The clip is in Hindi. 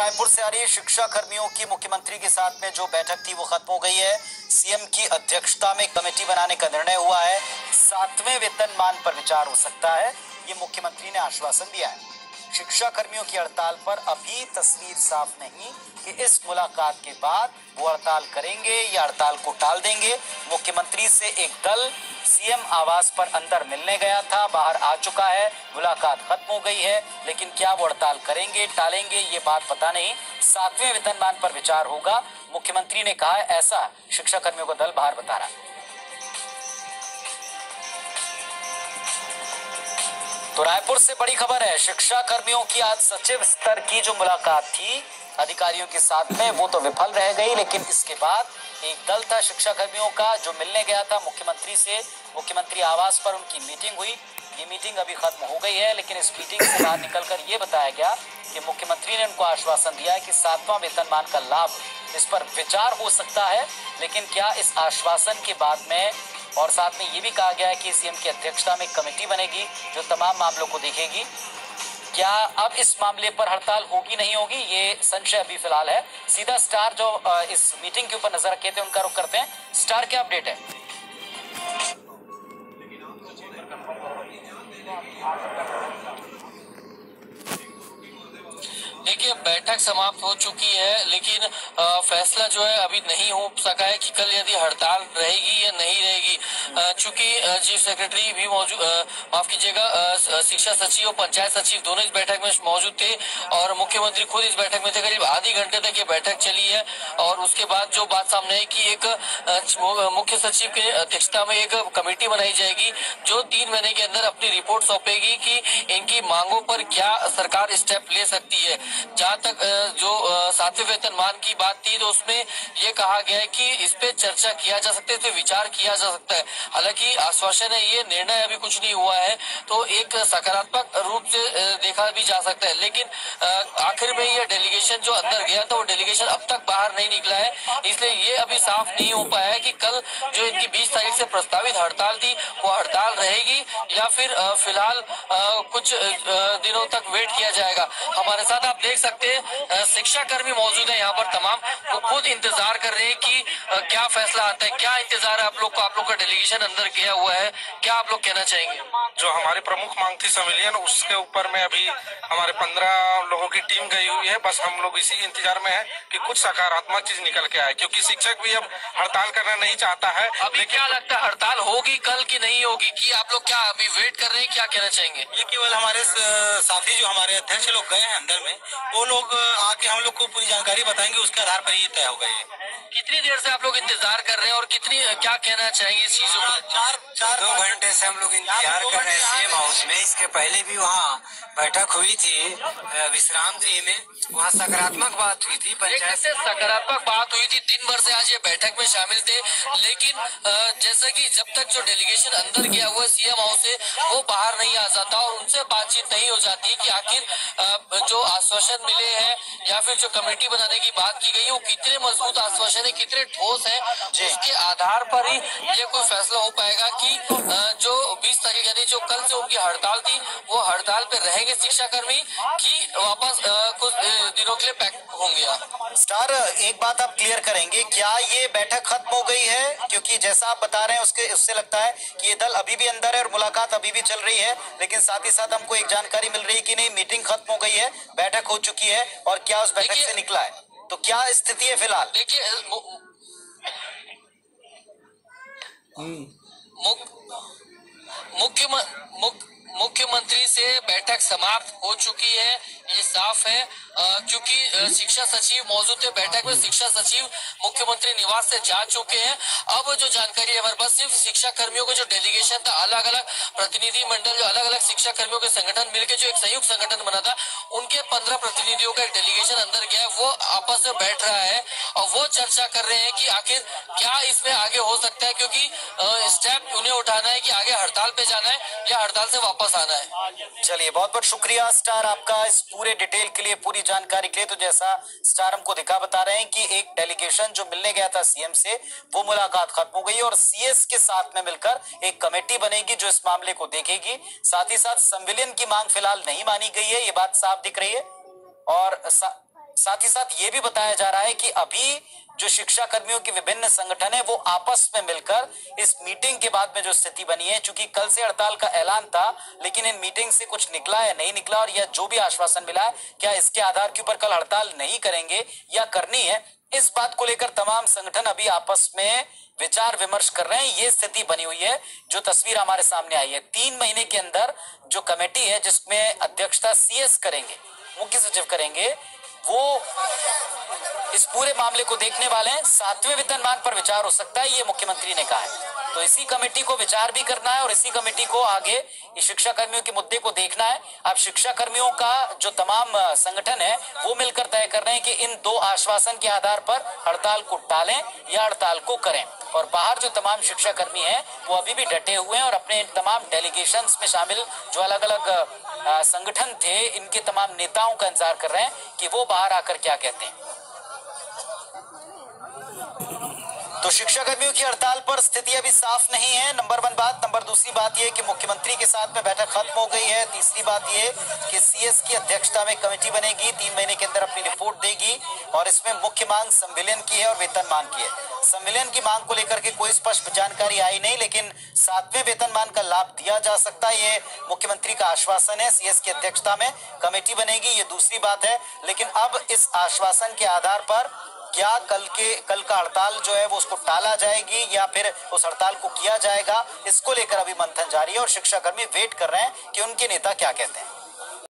रायपुर से आ रही शिक्षा कर्मियों की मुख्यमंत्री के साथ में जो बैठक थी, वो खत्म हो गई है। सीएम की अध्यक्षता में कमेटी बनाने का निर्णय हुआ है। सातवें वेतनमान पर विचार हो सकता है। ये मुख्यमंत्री ने आश्वासन दिया है। शिक्षा कर्मियों की हड़ताल पर अभी तस्वीर साफ़ नहीं कि इस मुलाकात के बाद वो हड़ताल करेंगे या हड़ताल को टाल देंगे। मुख्यमंत्री से एक दल सीएम आवास पर अंदर मिलने गया था, बाहर आ चुका है, मुलाकात खत्म हो गई है, लेकिन क्या वो हड़ताल करेंगे, टालेंगे, ये बात पता नहीं। सातवें वेतनमान पर विचार होगा। मुख्यमंत्री ने कहा, ऐसा शिक्षा कर्मियों का दल बाहर बता रहा है। तो रायपुर से बड़ी खबर है शिक्षा कर्मियों की आज सचिव स्तर की जो मुलाकात थी, अधिकारियों के साथ में, वो तो विफल रह गई, लेकिन इसके बाद एक दल था शिक्षा कर्मियों का, जो मिलने गया था मुख्यमंत्री से। मुख्यमंत्री आवास पर उनकी मीटिंग हुई। ये मीटिंग अभी खत्म हो गई है, लेकिन इस मीटिंग से बाहर निकलकर ये बताया गया कि मुख्यमंत्री ने उनको आश्वासन दिया है कि सातवां वेतनमान का लाभ इस पर विचार हो सकता है, लेकिन क्या इस आश्वासन के बाद में और साथ में ये भी कहा गया है कि सीएम की अध्यक्षता में कमेटी बनेगी जो तमाम मामलों को देखेगी। क्या अब इस मामले पर हड़ताल होगी, नहीं होगी, ये संशय अभी फ़िलहाल है। सीधा स्टार जो इस मीटिंग के ऊपर नज़र रखे थे, उनका रुख करते हैं। स्टार, क्या अपडेट है। देखिए, बैठक समाप्त हो चुकी है, लेकिन फैसला जो है अभी नहीं हो सका है कि कल यदि हड़ताल रहेगी या नहीं रहेगी। चूँकि चीफ सेक्रेटरी भी मौजूद माफ़ कीजिएगा शिक्षा सचिव और पंचायत सचिव दोनों इस बैठक में मौजूद थे और मुख्यमंत्री खुद इस बैठक में थे। करीब आधी घंटे तक ये बैठक चली है और उसके बाद जो बात सामने आई कि एक मुख्य सचिव के अध्यक्षता में एक कमेटी बनाई जाएगी, जो तीन महीने के अंदर अपनी रिपोर्ट सौंपेगी कि इनकी मांगों पर क्या सरकार स्टेप ले सकती है। जहाँ तक जो सातवें वेतन मान की बात थी तो उसमें ये कहा गया है कि इस पे चर्चा किया जा सकता है, इस पे विचार किया जा सकता है। हालाँकि आश्वासन है, ये निर्णय अभी कुछ नहीं हुआ है तो एक सकारात्मक रूप से देखा भी जा सकता है। लेकिन आखिर में ये डेलीगेशन जो अंदर गया था, वो डेलीगेशन अब तक बाहर नहीं निकला है। इसलिए ये अभी साफ़ नहीं हो पाया है कि कल जो इनकी बीस तारीख से प्रस्तावित हड़ताल थी, वो हड़ताल रहेगी या फिर फ़िलहाल कुछ दिनों तक वेट किया जाएगा। हमारे साथ आप देख सकते हैं शिक्षा कर्मी मौजूद है यहाँ पर तमाम वो खुद इंतज़ार कर रहे हैं कि क्या फैसला आता है क्या इंतज़ार है आप लोग को आप लोग का डेलीगेशन अंदर गया हुआ है क्या आप लोग कहना चाहेंगे? जो हमारी प्रमुख मांग थी संविलियन उसके ऊपर में अभी हमारे पंद्रह लोगों की टीम गई हुई है बस हम लोग इसी इंतज़ार में है कि कुछ सकारात्मक चीज़ निकल के आए क्योंकि शिक्षक भी अब हड़ताल करना नहीं चाहता है अभी क्या लगता है हड़ताल होगी कल की नहीं होगी कि आप लोग क्या अभी वेट कर रहे हैं क्या कहना चाहेंगे? ये केवल हमारे साथी जो हमारे अध्यक्ष लोग गए हैं अंदर में वो लोग आके हम लोग को पूरी जानकारी बताएँगे उसके आधार पर ये तय होगा ये कितनी देर से आप लोग इंतज़ार कर रहे हैं और कितनी क्या कहना चाहेंगे इस चीज़ों को? चार चार दो घंटे से हम लोग इंतज़ार कर रहे हैं सीएम हाउस में। इसके पहले भी वहाँ बैठक हुई थी विश्राम गृह में। वहाँ सकारात्मक बात हुई थी पंचायत से सकारात्मक बात हुई थी दिन भर से आज ये बैठक में शामिल थे। लेकिन जैसे कि जब तक जो डेलीगेशन अंदर गया हुआ सीएम हाउस से वो बाहर नहीं आ जाता और उनसे बातचीत नहीं हो जाती कि आखिर जो आश्वासन मिले हैं या फिर जो कमेटी बनाने की बात की गई है वो कितने मज़बूत आश्वासन है कितने ठोस है जिसके आधार पर ही ये कोई फैसला हो पाएगा कि जो 20 तारीख यानी जो कल से उनकी हड़ताल थी वो हड़ताल पे रहेंगे शिक्षा कर्मी की वापस कुछ दिनों के लिए पैक होंगे? स्टार एक बात आप क्लियर करेंगे क्या ये बैठक खत्म हो गई है? क्योंकि जैसा आप बता रहे हैं उसके उससे लगता है कि ये दल अभी भी अंदर है और मुलाकात अभी भी चल रही है लेकिन साथ ही साथ हमको एक जानकारी मिल रही है कि नहीं मीटिंग खत्म हो गई है बैठक हो चुकी है और क्या उस बैठक से निकला है? तो क्या स्थिति है फ़िलहाल? देखिए मुख्य मुख्यमंत्री से बैठक समाप्त हो चुकी है, ये साफ़ है क्योंकि शिक्षा सचिव मौजूद थे, बैठक में शिक्षा सचिव मुख्यमंत्री निवास से जा चुके हैं। अब जो जानकारी है हमारे पास, सिर्फ़ शिक्षा कर्मियों का जो डेलीगेशन था अलग अलग प्रतिनिधि मंडल जो अलग अलग शिक्षा कर्मियों के संगठन मिलकर जो एक संयुक्त संगठन बना था, उनके पंद्रह प्रतिनिधियों का एक डेलीगेशन अंदर गया, वो आपस में बैठ रहा है और वो चर्चा कर रहे हैं कि आखिर क्या इसमें आगे हो सकता है, क्योंकि स्टेप उन्हें उठाना है कि आगे हड़ताल पे जाना है या हड़ताल से वापस आना है। चलिए बहुत बहुत शुक्रिया स्टार आपका इस पूरे डिटेल के लिए, पूरी जानकारी के लिए। तो जैसा स्टार हमको दिखा बता रहे हैं कि एक डेलीगेशन जो मिलने गया था सीएम से, वो मुलाकात खत्म हो गई और सीएस के साथ में मिलकर एक कमेटी बनेगी जो इस मामले को देखेगी। साथ ही साथ संविलियन की मांग फ़िलहाल नहीं मानी गई है, ये बात साफ़ दिख रही है। और साथ ही साथ ये भी बताया जा रहा है कि अभी जो शिक्षा कर्मियों के विभिन्न संगठन है, वो आपस में मिलकर इस मीटिंग के बाद में जो स्थिति बनी है, चूँकि कल से हड़ताल का ऐलान था, लेकिन इन मीटिंग से कुछ निकला या नहीं निकला, और यह जो भी आश्वासन मिला है, क्या इसके आधार के ऊपर कल हड़ताल नहीं करेंगे या करनी है, इस बात को लेकर तमाम संगठन अभी आपस में विचार विमर्श कर रहे हैं। ये स्थिति बनी हुई है, जो तस्वीर हमारे सामने आई है। तीन महीने के अंदर जो कमेटी है, जिसमें अध्यक्षता सीएस करेंगे, मुख्य सचिव करेंगे, वो इस पूरे मामले को देखने वाले हैं। सातवें वेतनमान पर विचार हो सकता है, ये मुख्यमंत्री ने कहा है। तो इसी कमेटी को विचार भी करना है और इसी कमेटी को आगे इस शिक्षा कर्मियों के मुद्दे को देखना है। अब शिक्षा कर्मियों का जो तमाम संगठन है, वो मिलकर तय कर रहे हैं कि इन दो आश्वासन के आधार पर हड़ताल को टालें या हड़ताल को करें। और बाहर जो तमाम शिक्षा कर्मी हैं, वो अभी भी डटे हुए हैं और अपने तमाम डेलीगेशन में शामिल जो अलग अलग संगठन थे, इनके तमाम नेताओं का इंतज़ार कर रहे हैं कि वो बाहर आकर क्या कहते हैं। तो शिक्षा कर्मियों की हड़ताल पर स्थिति अभी साफ़ नहीं है। नंबर वन बात, नंबर दूसरी बात यह कि मुख्यमंत्री के साथ में बैठक खत्म हो गई है। तीसरी बात यह कि सीएस की अध्यक्षता में कमेटी बनेगी, तीन महीने के अंदर अपनी रिपोर्ट देगी और इसमें मुख्य मांग संविलियन की है और वेतनमान की है। संविलियन की मांग को लेकर के कोई स्पष्ट जानकारी आई नहीं, लेकिन सातवें वेतनमान का लाभ दिया जा सकता है। ये मुख्यमंत्री का आश्वासन है। सीएस की अध्यक्षता में कमेटी बनेगी, ये दूसरी बात है। लेकिन अब इस आश्वासन के आधार पर क्या कल के, कल का हड़ताल जो है वो उसको टाला जाएगी या फिर उस हड़ताल को किया जाएगा, इसको लेकर अभी मंथन जारी है और शिक्षा कर्मी वेट कर रहे हैं कि उनके नेता क्या कहते हैं।